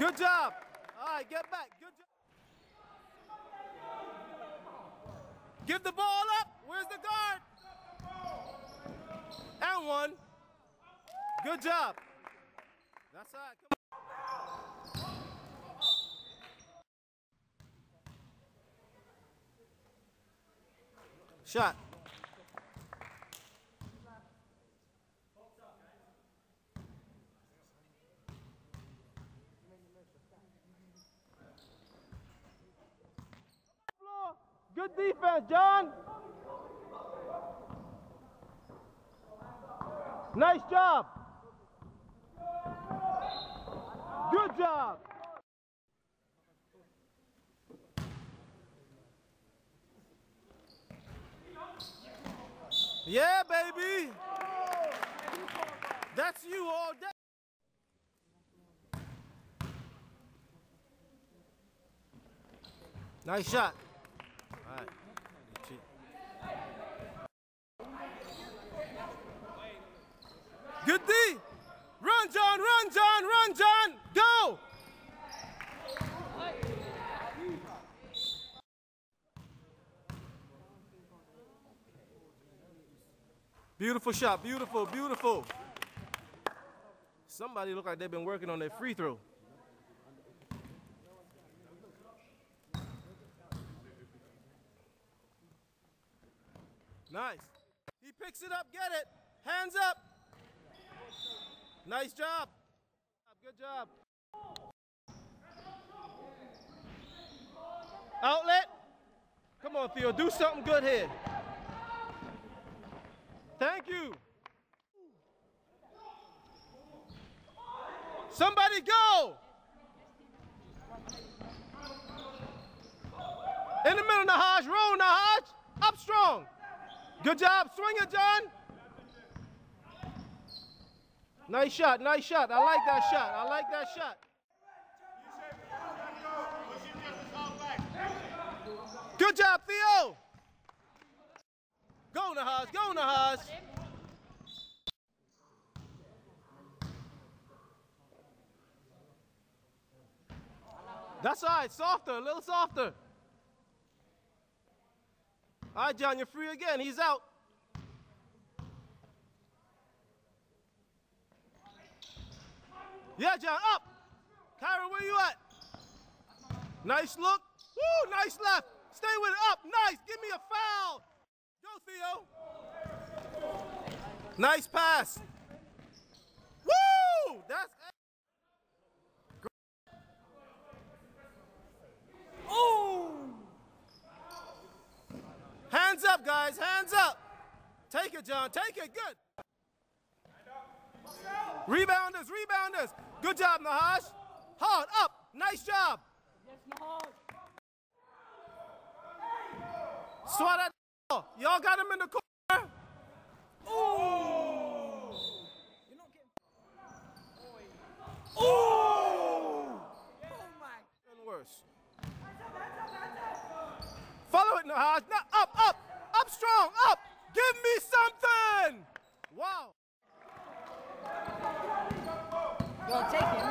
Good job. All right, get back. Good job. Give the ball up. Where's the guard? And one. Good job. That's all right. Come on. Shot. Defense, John. Nice job. Good job. Yeah, baby. That's you all day. Nice shot. Good D. Run, John. Run, John. Run, John. Go. Beautiful shot. Beautiful. Beautiful. Somebody look like they've been working on their free throw. Nice. He picks it up, get it. Hands up. Nice job. Good job. Outlet. Come on, Theo, do something good here. Thank you. Somebody go. In the middle, Nhoj. Roll, Nhoj. Up strong. Good job. Swing it, John. Nice shot. Nice shot. I like that shot. I like that shot. Good job, Theo. Go, Nhoj. Go, Nhoj. That's all right. Softer. A little softer. All right, John, you're free again. He's out. Yeah, John, up. Kyron, where you at? Nice look. Woo, nice left. Stay with it. Up. Nice. Give me a foul. Go, Theo. Nice pass. Woo! That's. Hands up, guys. Hands up. Take it, John. Take it. Good. Rebounders, rebounders. Good job, Nhoj. Hard, up. Nice job. Swat that. Y'all got him in the corner. Ooh. Ooh. And worse. Follow it, Nhoj. Now, up, up, up strong, up. Give me something. Wow. Go take him.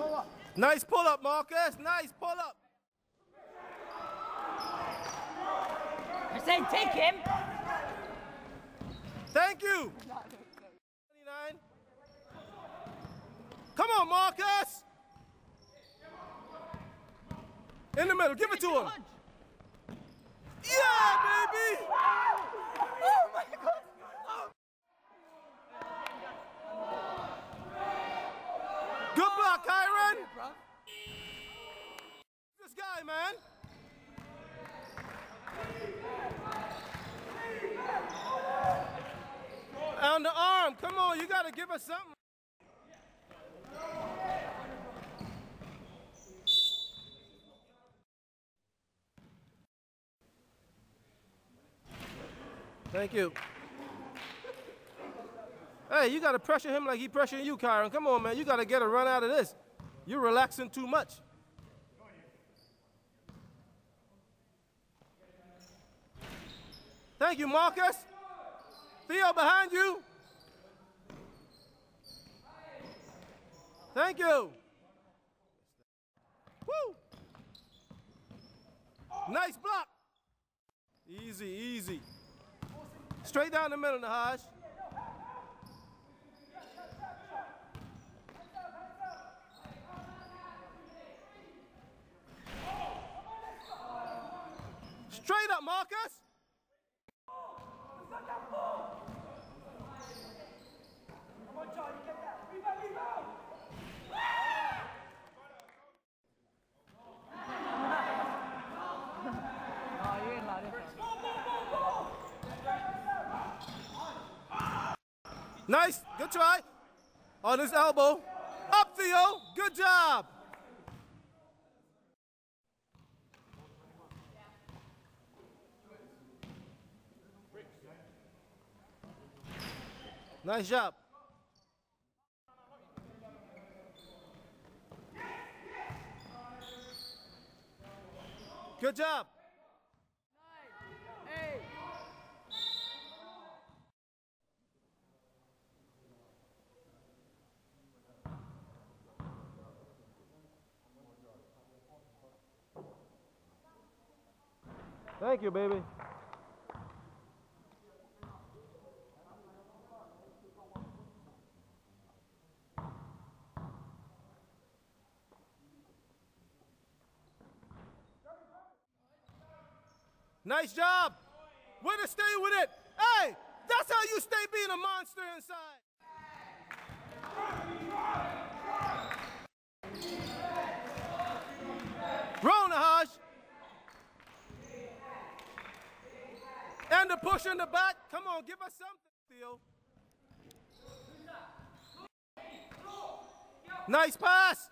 Up. Nice pull up, Markas. Nice pull up. I said take him. Thank you. 29. Come on, Markas. In the middle. Give it to him. Yeah, baby. Oh my god. Good block, Kyron. Man. On the arm. Come on, you got to give us something. Thank you. Hey, you got to pressure him like he pressuring you, Kyron. Come on, man. You got to get a run out of this. You're relaxing too much. Thank you, Markas. Theo behind you. Thank you. Woo! Nice block. Easy, easy. Straight down the middle, Nhoj. Straight up, Marcus. Nice. Good try. On his elbow. Up, Theo. Good job. Nice job. Good job. Hey. Thank you, baby. Nice job. Way to stay with it. Hey, that's how you stay being a monster inside. Roll, Nhoj. And the push in the back. Come on, give us something, Theo. Nice pass.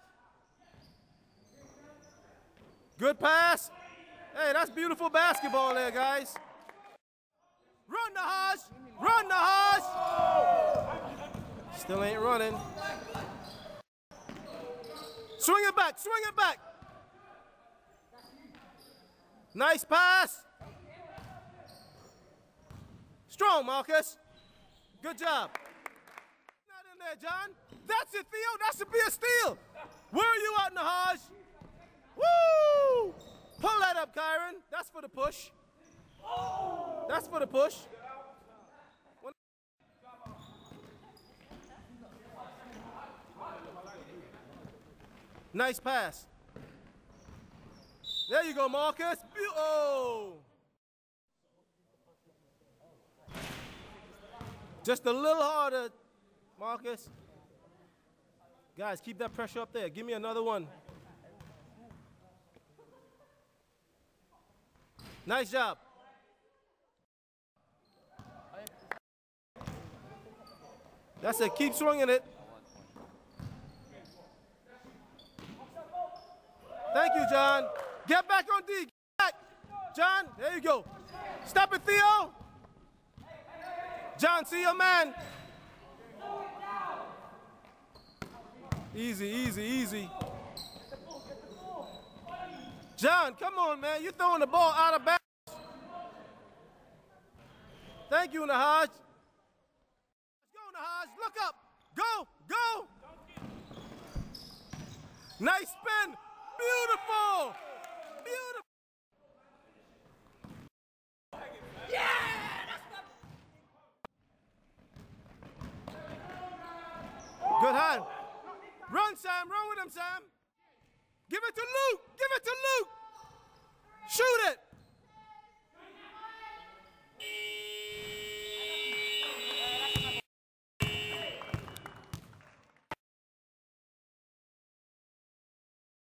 Good pass. Hey, that's beautiful basketball there, guys. Run, the Nhoj. Run, the Nhoj. Still ain't running. Swing it back. Swing it back. Nice pass. Strong, Markas. Good job. Not in there, John. That's it, Theo. That should be a steal. Where are you at, Nhoj? Woo! Pull that up, Kyron. That's for the push. That's for the push. Nice pass. There you go, Markas. Beau- Oh. Just a little harder, Markas. Guys, keep that pressure up there. Give me another one. Nice job. That's it. Keep swinging it. Thank you, John. Get back on D. Get back. John, there you go. Stop it, Theo. John, see your man. Easy, easy, easy. John, come on, man. You're throwing the ball out of bounds. Thank you, Nhoj. Let's go, Nhoj. Look up. Go, go. Nice spin. Beautiful. Beautiful. Good hand. Run, Sam. Run with him, Sam. Give it to Luke. Give it to Luke. Shoot it.